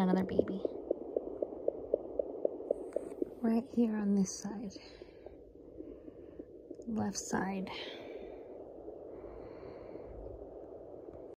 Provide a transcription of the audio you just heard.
another baby. Right here on this side. Left side.